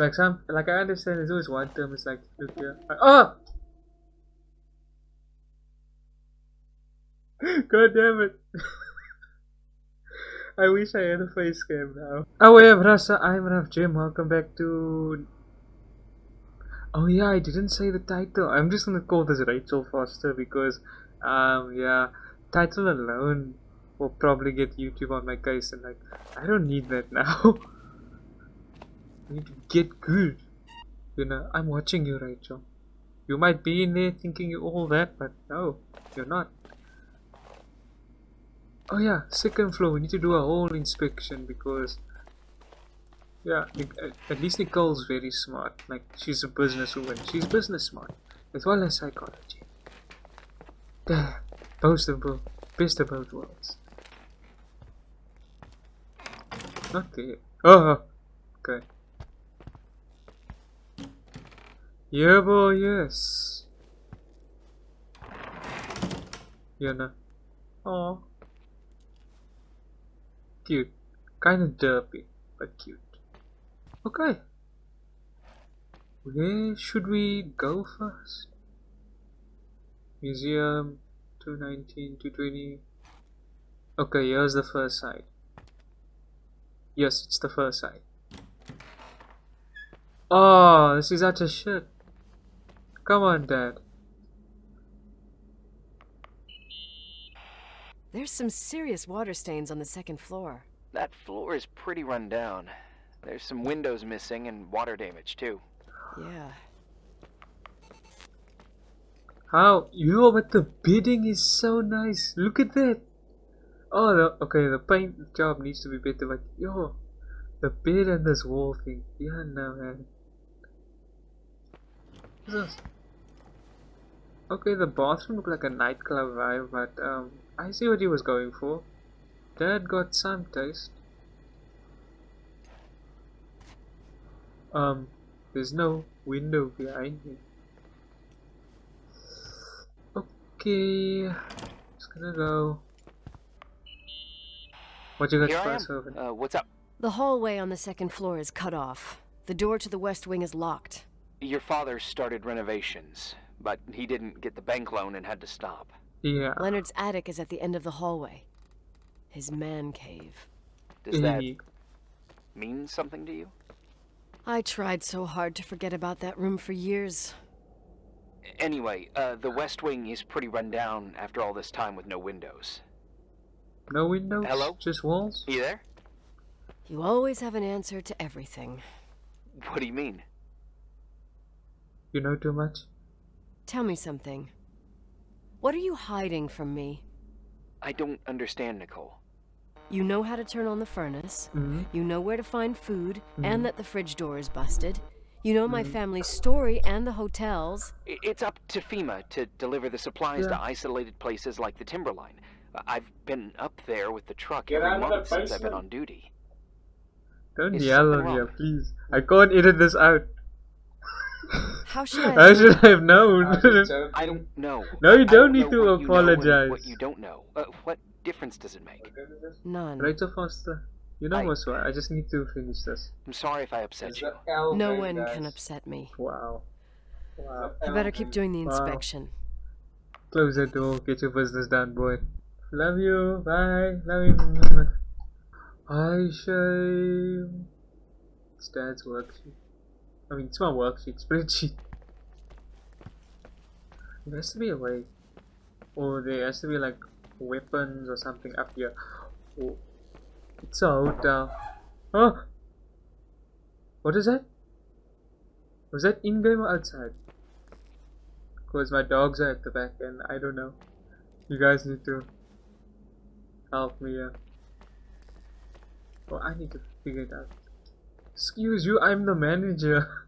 like some like I understand there's always one term. It's like look here. Oh. God damn it. I wish I had a face cam now. Oh yeah, Rasa, I'm Rough Jem. Welcome back to. Oh yeah, I didn't say the title. I'm just gonna call this Rachel Foster because, um, yeah, title alone will probably get YouTube on my case, and like, I don't need that now. I need to get good. You know, I'm watching you, Rachel. You might be in there thinking you're all that, but no, you're not. Oh yeah, second floor. We need to do a whole inspection because, yeah, at least Nicole's very smart. Like she's a businesswoman. She's business smart as well as psychology. Damn, both of both, best of both worlds. Okay. Oh, okay. Yeah, boy, yes. Yeah, no. Oh. Cute. Kinda derpy, but cute. Okay. Where should we go first? Museum 219, 220. Okay, here's the first side. Yes, it's the first side. Oh, this is a shit. Come on, Dad. There's some serious water stains on the second floor. That floor is pretty run down. There's some windows missing and water damage too. Yeah. How? Yo, but the bidding is so nice. Look at that. Oh, the, okay, the paint job needs to be better, but yo, the bed and this wall thing. Yeah, no, man. Okay, the bathroom looked like a nightclub vibe, but um, I see what he was going for. Dad got some taste. Um, there's no window behind me. Okay, just gonna go. What you got Here first, I am. Uh, what's up? The hallway on the second floor is cut off. The door to the west wing is locked. Your father started renovations, but he didn't get the bank loan and had to stop. Yeah. Leonard's attic is at the end of the hallway. His man cave. Does that mean something to you? I tried so hard to forget about that room for years. Anyway, uh, the West Wing is pretty run down after all this time with no windows. No windows? Hello? Just walls? You there? You always have an answer to everything. What do you mean? You know too much? Tell me something. What are you hiding from me? I don't understand, Nicole. You know how to turn on the furnace. Mm -hmm. You know where to find food, mm -hmm. and Mm-hmm. that the fridge door is busted. You know my Mhm. family's story and the hotels. It's up to FEMA to deliver the supplies Yeah. to isolated places like the Timberline. I've been up there with the truck Get every out of the month since I've been on duty. Don't Is yell at me, please. I can't edit this out. How should I? How should I have known? I don't know. No, you I don't need to what you apologize. what you don't know. Uh, what difference does it make? None. Rachel Foster, you know I- what's why? I just need to finish this. I'm sorry if I upset you. No one can upset me. Wow. Wow. I better keep doing the Wow. inspection. Close that door. Get your business done, boy. Love you. Bye. Love you. I shame. It's dad's worksheet. I mean, it's my worksheet, spreadsheet. There has to be a way. Or there has to be like weapons or something up here. Oh, it's a hotel. Oh! What is that? Was that in game or outside? Because my dogs are at the back and I don't know. You guys need to help me. Uh. Oh, I need to figure it out. Excuse you, I'm the manager.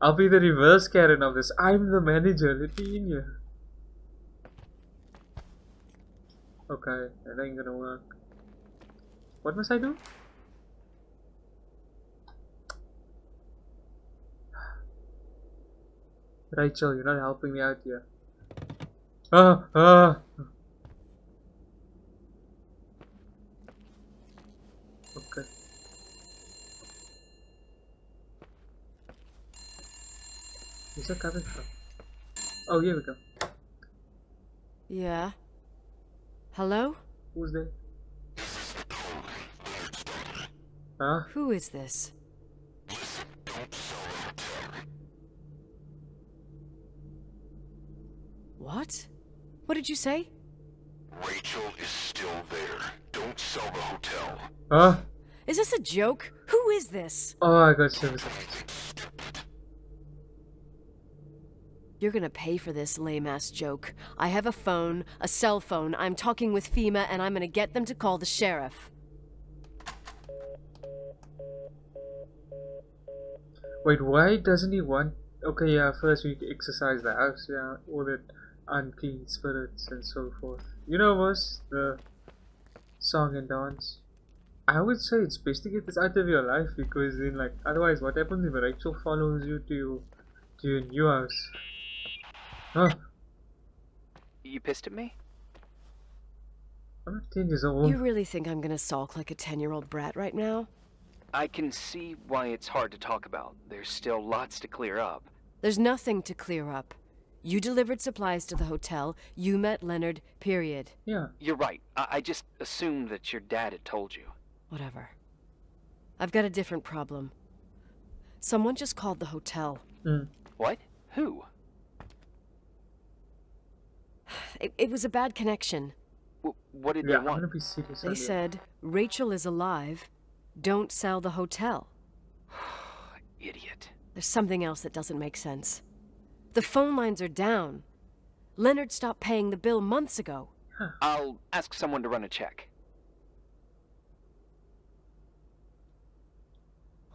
I'll be the reverse Karen of this. I'm the manager. Let me in here. Okay, that ain't gonna work. What must I do? Rachel, you're not helping me out here. Ah, ah. Okay. Where's that coming from? Oh. oh, here we go. Yeah. Hello? Who's there? Huh? Who is this? What? What did you say? Rachel is still there. Don't sell the hotel. Huh? Is this a joke? Who is this? Oh, I got service. You're gonna pay for this lame ass joke. I have a phone, a cell phone. I'm talking with FEMA and I'm gonna get them to call the sheriff. Wait, why doesn't he want? Okay, yeah. First we exercise the house, yeah, all the unclean spirits and so forth. You know, was the song and dance. I would say it's best to get this out of your life because then, like, otherwise, what happens if a Rachel follows you to your, to your new house? Huh? You pissed at me? I'm ten years old. You really think I'm gonna sulk like a 10 year old brat right now? I can see why it's hard to talk about. There's still lots to clear up. There's nothing to clear up. You delivered supplies to the hotel, you met Leonard, period. Yeah. You're right. I, I just assumed that your dad had told you. Whatever. I've got a different problem. Someone just called the hotel. Mm. What? Who? It, it was a bad connection. W- what did Yeah. they I'm gonna want? be serious. They earlier. said, Rachel is alive. Don't sell the hotel. Idiot. There's something else that doesn't make sense. The phone lines are down. Leonard stopped paying the bill months ago. I'll ask someone to run a check.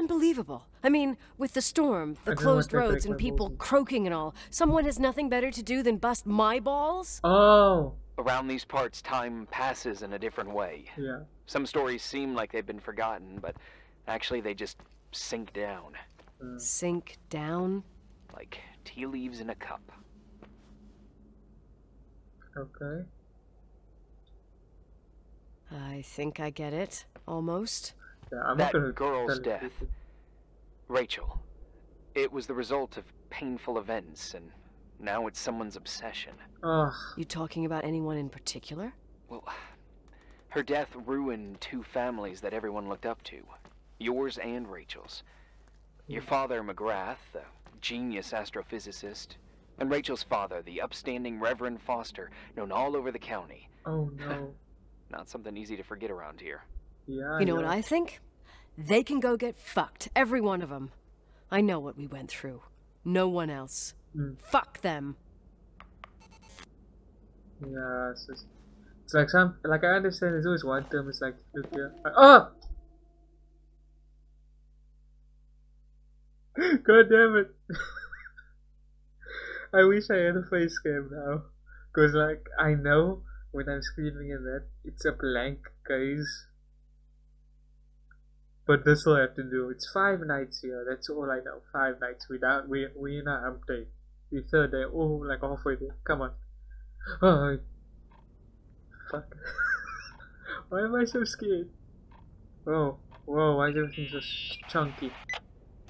Unbelievable. I mean, with the storm, the I closed want roads, and people balls. croaking and all, someone has nothing better to do than bust my balls? Oh. Around these parts, time passes in a different way. Yeah. Some stories seem like they've been forgotten, but actually they just sink down. Sink down? Like tea leaves in a cup. Okay. I think I get it. Almost. Yeah. I'm that not gonna girl's death. people. Rachel. It was the result of painful events, and now it's someone's obsession. Ugh. You talking about anyone in particular? Well, her death ruined two families that everyone looked up to yours and Rachel's. Your father, McGrath, the genius astrophysicist, and Rachel's father, the upstanding Reverend Foster, known all over the county. Oh no. Not something easy to forget around here. Yeah. You know what. I think? They can go get fucked, every one of them. I know what we went through. No one else. Mm. Fuck them. Yeah, it's, just, it's like some like I understand. There's always one term. It's like look here. Oh. God damn it! I wish I had a face cam now, cause like I know when I'm screaming at that, it's a blank gaze. But this I have to do. It's five nights here. That's all I know. Five nights. We down. We we in a hump day. The third day. Oh, like halfway there. Come on. Oh, fuck. why am I so scared? Whoa, whoa, why is everything so chunky?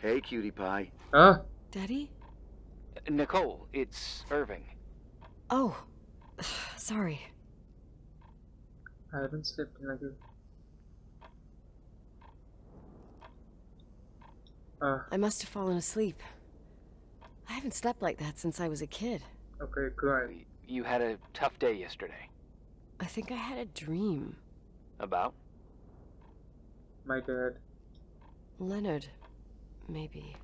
Hey, cutie pie. Huh? Daddy? Uh, Nicole, it's Irving. Oh. Sorry. I haven't slept in like a. Uh, I must have fallen asleep. I haven't slept like that since I was a kid. okay, good. You had a tough day yesterday. I think I had a dream. About? My dad. Leonard, maybe.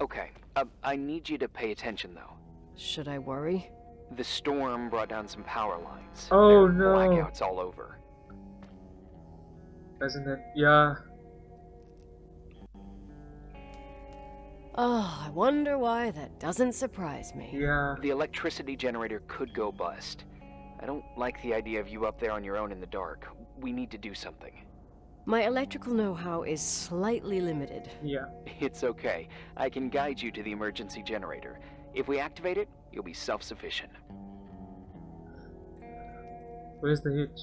Okay, uh, I need you to pay attention though. Should I worry? The storm brought down some power lines. Oh, no. Blackouts all over. Doesn't it? Yeah. Oh, I wonder why that doesn't surprise me. Yeah. The electricity generator could go bust. I don't like the idea of you up there on your own in the dark. We need to do something. My electrical know how is slightly limited. Yeah. It's okay. I can guide you to the emergency generator. If we activate it, you'll be self sufficient. Where's the hitch?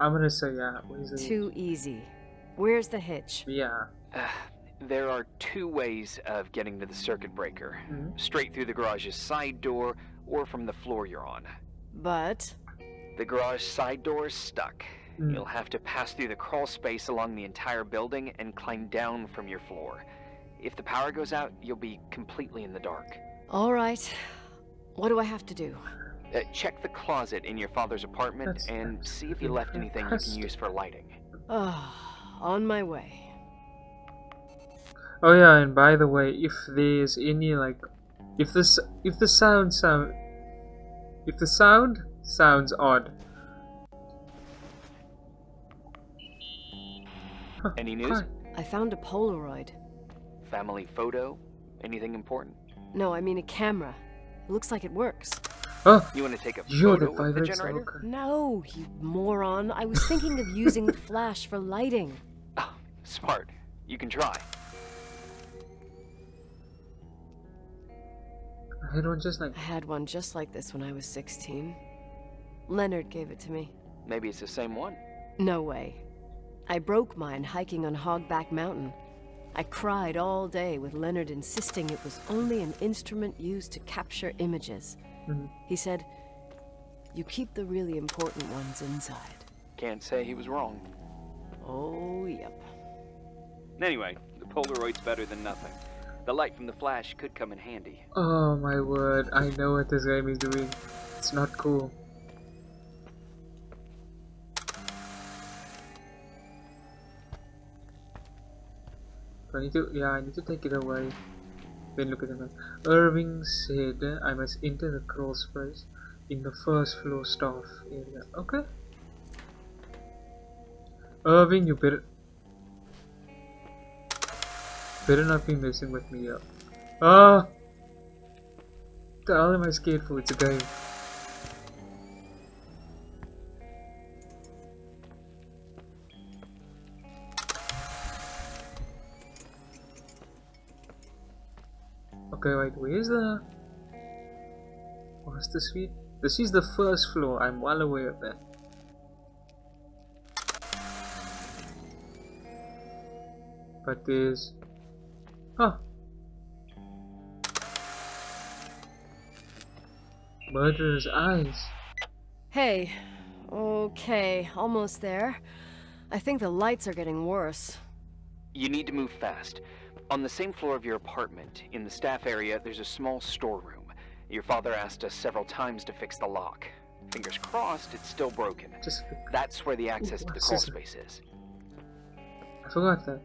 I'm gonna say yeah. Where's the Too easy. Where's the hitch? hitch? Yeah. Uh, There are two ways of getting to the circuit breaker. Mhm. Straight through the garage's side door, or from the floor you're on. But The garage side door is stuck. Mm. You'll have to pass through the crawl space along the entire building and climb down from your floor. If the power goes out, you'll be completely in the dark. all right. What do I have to do? Uh, check the closet in your father's apartment That's and see if you left anything you can use for lighting. Oh, on my way. Oh yeah, and by the way, if there's any like, if this, if the sound sound, if the sound sounds odd. Huh, Any news? hi. I found a Polaroid. Family photo? Anything important? No, I mean a camera. It looks like it works. Oh, You want to take a you're the photo of the vibrates. generator? Okay. No, you moron. I was thinking of using the flash for lighting. Oh, smart. You can try. I had one just like. I had one just like this when I was 16. Leonard gave it to me. Maybe it's the same one. No way. I broke mine hiking on Hogback Mountain. I cried all day with Leonard insisting it was only an instrument used to capture images. Mhm. He said, You keep the really important ones inside. Can't say he was wrong. Oh, yep. Anyway, the Polaroid's better than nothing. The light from the flash could come in handy. Oh my word! I know what this game is doing. It's not cool. I need to? Yeah, I need to take it away. Then look at the map. Irving said I must enter the crawl space in the first floor staff area. Okay. Irving, you better better not be messing with me up. Ah! The hell am I scared for? It's a game. Okay, wait, where's the... What's the suite? This is the first floor, I'm well aware of that. But there's... Huh. Murderer's eyes. Hey, okay, almost there. I think the lights are getting worse. You need to move fast. On the same floor of your apartment, in the staff area, there's a small storeroom. Your father asked us several times to fix the lock. Fingers crossed, it's still broken. Just That's where the access to the what's crawl space is. I forgot that.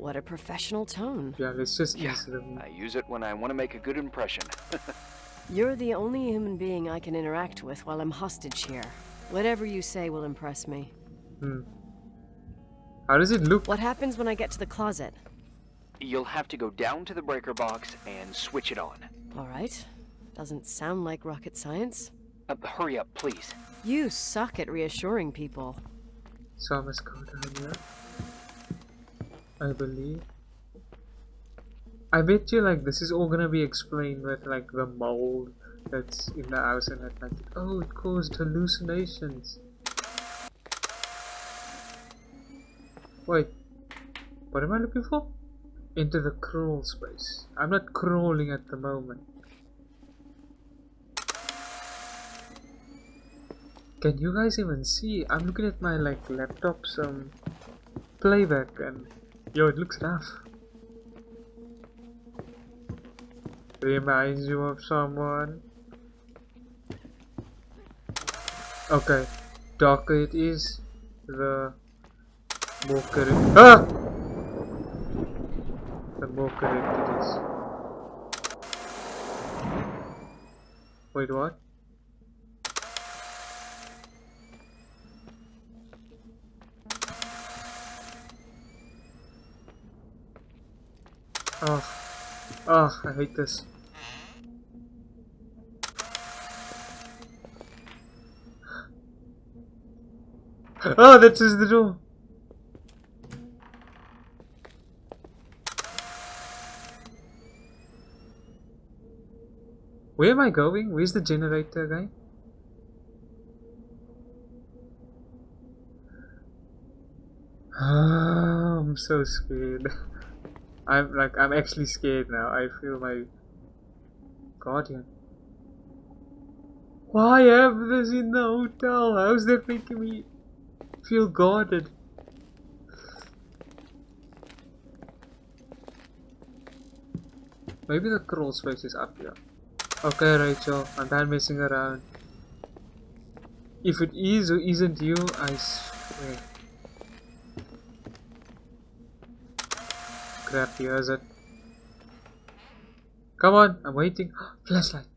What a professional tone. Yeah, let's just Yeah, use I use it when I want to make a good impression. You're the only human being I can interact with while I'm hostage here. Whatever you say will impress me. Hmm. How does it look? What happens when I get to the closet? You'll have to go down to the breaker box and switch it on. All right. Doesn't sound like rocket science. Uh, hurry up, please. You suck at reassuring people. So I must go down here. I believe. I bet you like this is all gonna be explained with like the mold that's in the house and at night. Oh, it caused hallucinations. Wait, what am I looking for? Into the crawl space. I'm not crawling at the moment. Can you guys even see? I'm looking at my like laptop's um playback and yo, it looks rough. Reminds you of someone. Okay, darker it is, the more correct. Ah! The more correct it is. Wait, what? Oh, oh, I hate this. Oh, that is the door. Where am I going? Where's the generator guy? Ah, I'm so scared. I'm like I'm actually scared now. I feel my guardian. Why have this in the hotel? How's that making me feel guarded? Maybe the crawl space is up here. Okay, Rachel, I'm done messing around. If it is or isn't you, I swear. Crap, here's it. Come on, I'm waiting. Flashlight.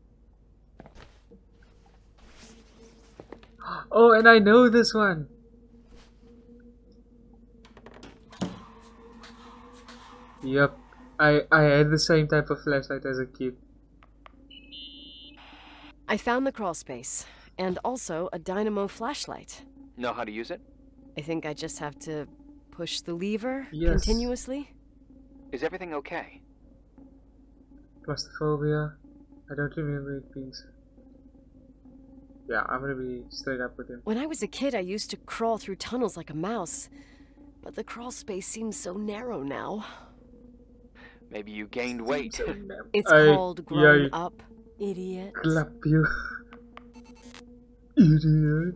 Oh, and I know this one. Yep, I I had the same type of flashlight as a kid. I found the crawl space, and also a dynamo flashlight. Know how to use it? I think I just have to push the lever Yes. continuously. Is everything okay? Claustrophobia. I don't remember it being. Yeah, I'm gonna be straight up with him. When I was a kid, I used to crawl through tunnels like a mouse. But the crawl space seems so narrow now. Maybe you gained weight. It's I- called grown yeah, up, idiot. Clap you. Idiot.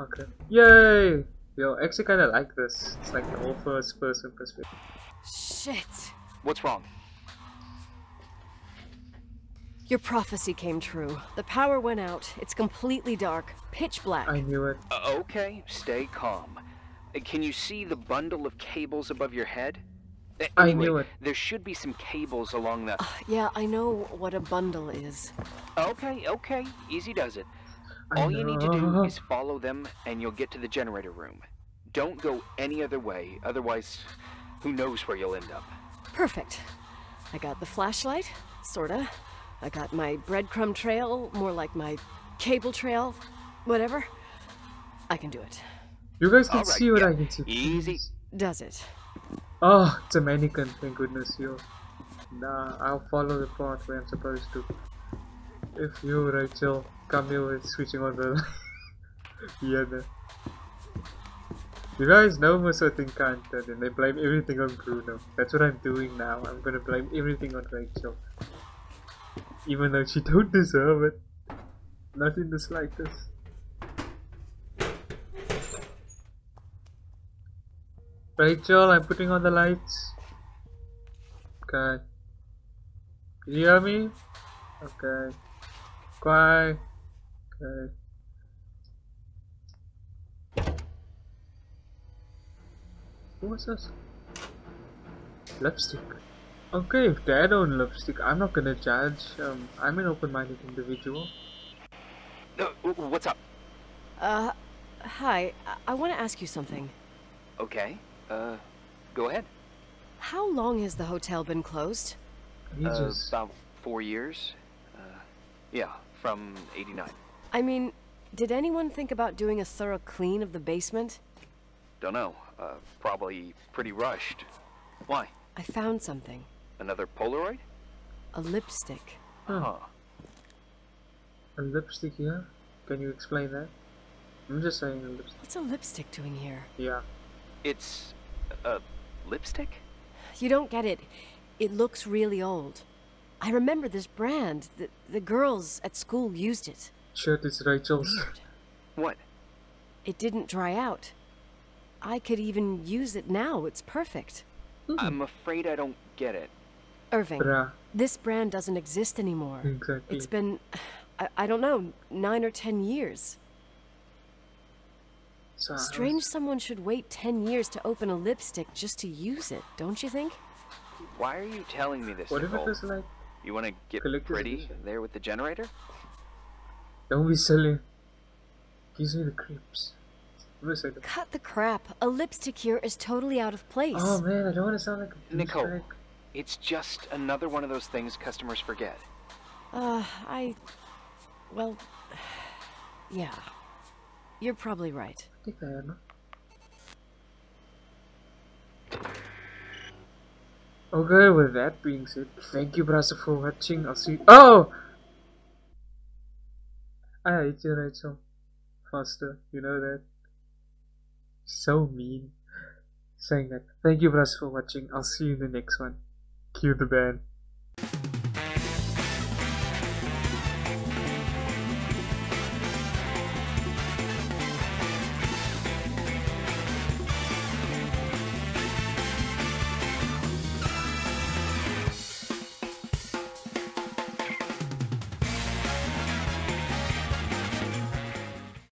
Okay. Yay! Yo, actually kinda like this. It's like the whole first person perspective. Shit! What's wrong? Your prophecy came true. The power went out. It's completely dark, pitch black. I knew it. Uh, okay, stay calm. Uh, Can you see the bundle of cables above your head? Uh, I knew it. There should be some cables along the. Yeah, I know what a bundle is. Okay, okay, easy does it. I All you need to do is follow them, and you'll get to the generator room. Don't go any other way, otherwise, who knows where you'll end up. Perfect. I got the flashlight, sorta. I got my breadcrumb trail, more like my cable trail, whatever. I can do it. You guys can Alright, see what yeah, I can see. easy. Does it? Oh, it's a mannequin, thank goodness you. Nah, I'll follow the path where I'm supposed to. If you, Rachel, here with switching on the yeah, no. You guys know most of the turn and they blame everything on Bruno. That's what I'm doing now. I'm gonna blame everything on Rachel. Even though she don't deserve it. Not in the slightest. Rachel, I'm putting on the lights. Okay. Can you hear me? Okay. Quiet. Okay. What was this? Lipstick. Okay, if they own lipstick, I'm not gonna judge. Um, I'm an open-minded individual. Uh, what's up? Uh, hi. I, I want to ask you something. Okay, uh, go ahead. How long has the hotel been closed? Uh, about four years. Uh, yeah, from 89. I mean, did anyone think about doing a thorough clean of the basement? Don't know. Uh, probably pretty rushed. Why? I found something. Another Polaroid? A lipstick. Huh. Huh. A lipstick here? Can you explain that? I'm just saying a lipstick. What's a lipstick doing here? Yeah. It's a lipstick? You don't get it. It looks really old. I remember this brand. The, the girls at school used it. Shit, it's Rachel's. Weird. What? It didn't dry out. I could even use it now. It's perfect. I'm afraid I don't get it. Irving, Bruh, this brand doesn't exist anymore. exactly. It's been, I, I don't know, nine or ten years. So, uh, Strange someone should wait ten years to open a lipstick just to use it, don't you think? Why are you telling me this, What if it Nicole? was like, You want to get Collector's pretty edition? there with the generator? don't be silly. Gives me the creeps. I'm just saying. Cut the crap. A lipstick here is totally out of place. Oh man, I don't want to sound like a Nicole. douchebag. It's just another one of those things customers forget. Uh, I. Well. Yeah. You're probably right. I think I am. Okay, with that being said, thank you, Brasa, for watching. I'll see. Oh! I hate you, Rachel. Foster, you know that. So mean. Saying that. Thank you, brothers, for watching. I'll see you in the next one. Cue the band.